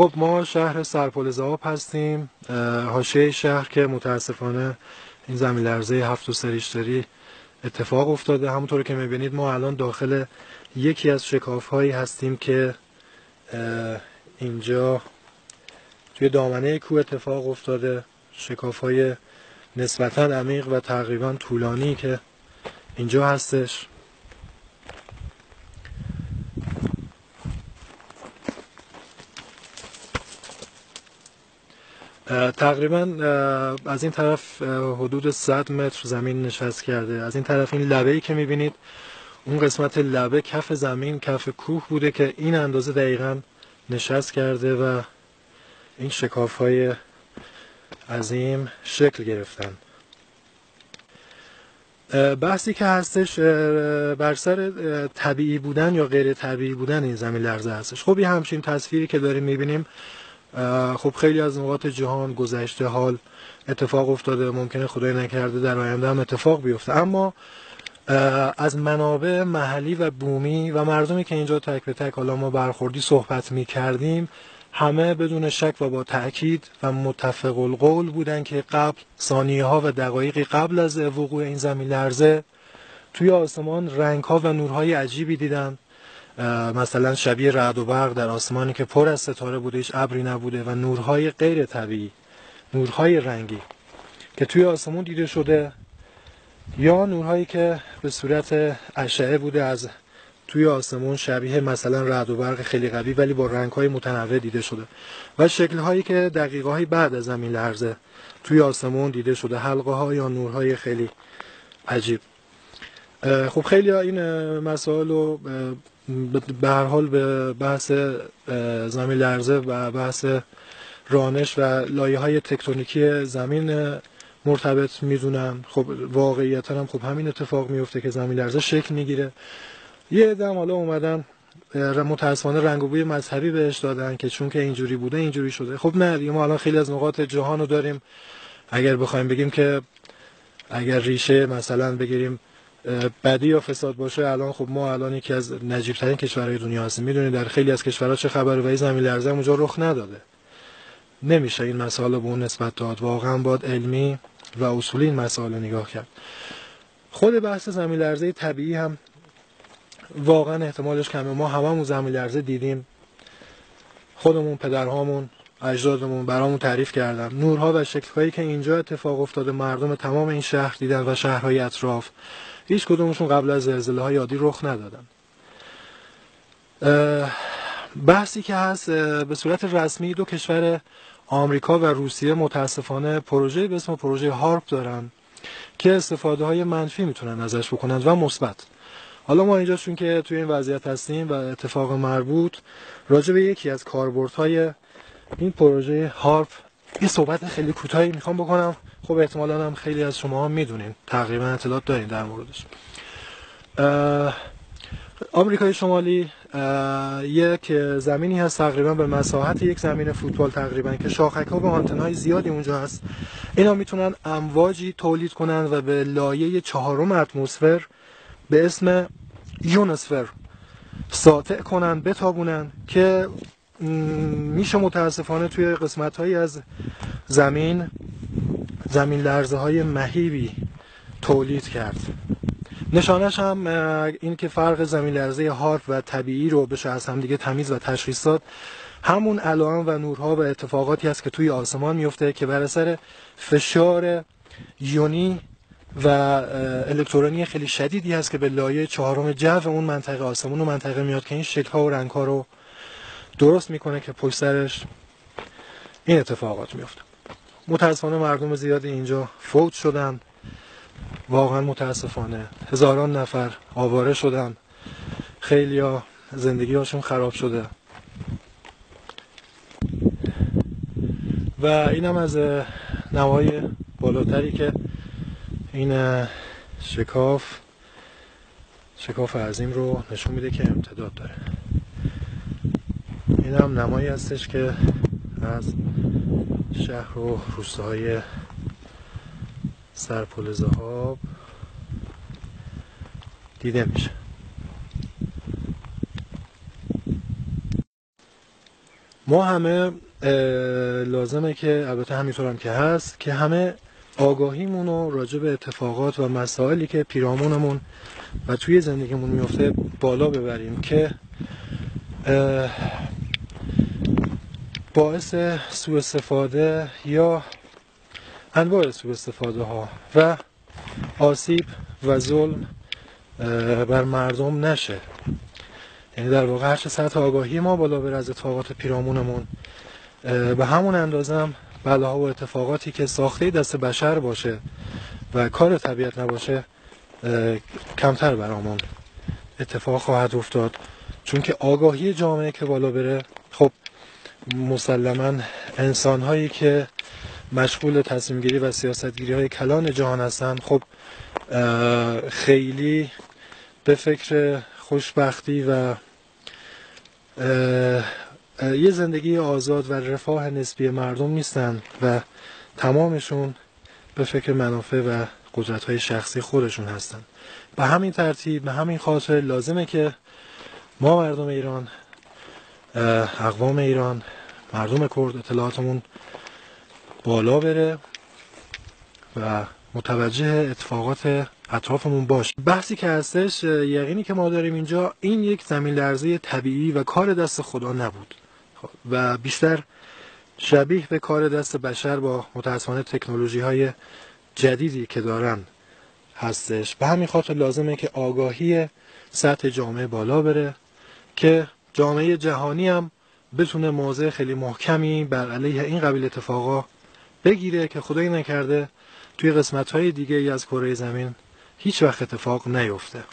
خب ما شهر سرپل زهاب هستیم حاشیه شهر که متاسفانه این زمین لرزه هفت و سریشتری اتفاق افتاده. همونطور که می‌بینید ما الان داخل یکی از شکاف هایی هستیم که اینجا توی دامنه کوه اتفاق افتاده. شکاف های نسبتا عمیق و تقریبا طولانی که اینجا هستش. تقریبا از این طرف حدود 100 متر زمین نشست کرده. از این طرف این لبه ای که می‌بینید اون قسمت لبه کف زمین کف کوه بوده که این اندازه دقیقا نشست کرده و این شکاف های عظیم شکل گرفتن. بحثی که هستش بر سر طبیعی بودن یا غیر طبیعی بودن این زمین لرزه هستش. خب یه همچین تصویری که داریم می‌بینیم. خب خیلی از نقاط جهان گذشته حال اتفاق افتاده. ممکنه خدای نکرده در آینده هم اتفاق بیفته. اما از منابع محلی و بومی و مردمی که اینجا تک به تک حالا ما برخوردی صحبت می کردیم همه بدون شک و با تأکید و متفق القول بودن که قبل ثانیه ها و دقایقی قبل از وقوع این زمین لرزه توی آسمان رنگ ها و نورهای عجیبی دیدن. مثلا شبیه رعد و برق در آسمانی که پر از ستاره بوده هیچ ابری نبوده و نورهای غیر طبیعی نورهای رنگی که توی آسمون دیده شده یا نورهایی که به صورت اشعه بوده از توی آسمون شبیه مثلا رعد و برق خیلی قوی ولی با رنگهای متنوع دیده شده و شکلهایی که دقیقه های بعد از زمین لرزه توی آسمون دیده شده حلقه ها یا نورهای خیلی عجیب. خب خیلی این مسائل رو به هر حال به بحث زمین لرزه و بحث رانش و لایه های تکتونیکی زمین مرتبط می‌دونن خب واقعیتا هم خب همین اتفاق میفته که زمین لرزه شکل می‌گیره. یه دم حالا اومدن متاسفانه رنگ و بوی مذهبی بهش دادن که چون که اینجوری بوده اینجوری شده. خب نه ما الان خیلی از نقاط جهان رو داریم. اگر بخوایم بگیم که اگر ریشه مثلا بگیریم بدی یا فساد باشه الان خب ما الان یکی از نجیب ترین کشورهای دنیا هستیم. می‌دونید در خیلی از کشورها چه خبره و این زمین لرزه اونجا رخ نداده. نمیشه این مسائل به اون نسبت داد. واقعا باید علمی و اصولی این مسائل نگاه کرد. خود بحث زمین لرزه طبیعی هم واقعا احتمالش کمه. ما هممون زمین لرزه دیدیم. خودمون پدرهامون اجدادمون برامون تعریف کردن. نورها و شکلهایی که اینجا اتفاق افتاده مردم تمام این شهر دیدن و شهرهای اطراف هیچ کدومشون قبل از زلزله های عادی رخ ندادن. بحثی که هست به صورت رسمی دو کشور آمریکا و روسیه متاسفانه پروژه به اسم پروژه هارپ دارن که استفاده های منفی می‌تونن ازش بکنند و مثبت. حالا ما اینجا چون که توی این وضعیت هستیم و اتفاق مربوط راجع به یکی از کاربردهای این پروژه هارپ یه صحبت خیلی کوتاهی می‌خوام بکنم. خب احتمالا هم خیلی از شما می‌دونین. تقریبا اطلاعات دارین در موردش. آمریکای شمالی یک زمینی هست تقریبا به مساحت یک زمین فوتبال تقریبا که شاخک ها و های زیادی اونجا هست. اینا می‌تونن امواجی تولید کنن و به لایه چهارم اتمسفر به اسم یونسفر ساطع کنن بتابونن که میشه متاسفانه توی قسمت هایی از زمین زمین لرزه های مهیبی تولید کرد. نشانش هم این که فرق زمین لرزه هارپ و طبیعی رو بشه از هم دیگه تمیز و تشخیص داد همون علائم و نورها و اتفاقاتی است که توی آسمان میفته که بر اثر فشار یونی و الکترونی خیلی شدیدی هست که به لایه چهارم جو اون منطقه آسمون و منطقه میاد که این شکل ها و رنگ ها رو درست می‌کنه که پشت سرش این اتفاقات میفته متاسفانه مردم زیادی اینجا فوت شدن. واقعا متاسفانه هزاران نفر آواره شدن. خیلی ها زندگی هاشون خراب شده. و اینم از نوای بالاتری که این شکاف شکاف عظیم رو نشون میده که امتداد داره. این هم نمایی هستش که از شهر و روستاهای سرپل زهاب دیده میشه. ما همه لازمه که البته همینطور هم که هست که همه آگاهیمون رو راجع به اتفاقات و مسائلی که پیرامونمون و توی زندگیمون میفته بالا ببریم که باعث سوء استفاده یا انواع سوء استفاده ها و آسیب و ظلم بر مردم نشه. یعنی در واقع هرچه سطح آگاهی ما بالا بره از اتفاقات پیرامونمون به همون اندازم بلاها و اتفاقاتی که ساخته دست بشر باشه و کار طبیعت نباشه کمتر برامون اتفاق خواهد افتاد. چون که آگاهی جامعه که بالا بره خب مسلما انسان هایی که مشغول تصمیم گیری و سیاست گیری های کلان جهان هستن خب خیلی به فکر خوشبختی و یه زندگی آزاد و رفاه نسبی مردم نیستن و تمامشون به فکر منافع و قدرت های شخصی خودشون هستن. به همین ترتیب به همین خاطر لازمه که ما مردم ایران اقوام ایران مردم کرد اطلاعاتمون بالا بره و متوجه اتفاقات اطرافمون باش. بحثی که هستش یقینی که ما داریم اینجا این یک زمین لرزه طبیعی و کار دست خدا نبود. و بیشتر شبیه به کار دست بشر با متاسفانه تکنولوژی های جدیدی که دارن هستش. به همین خاطر لازمه که آگاهی سطح جامعه بالا بره که جامعه جهانی هم بتونه موضع خیلی محکمی بر علیه این قبیل اتفاقا بگیره که خدایی نکرده توی قسمت های دیگه ای از کره زمین هیچ وقت اتفاق نیفته.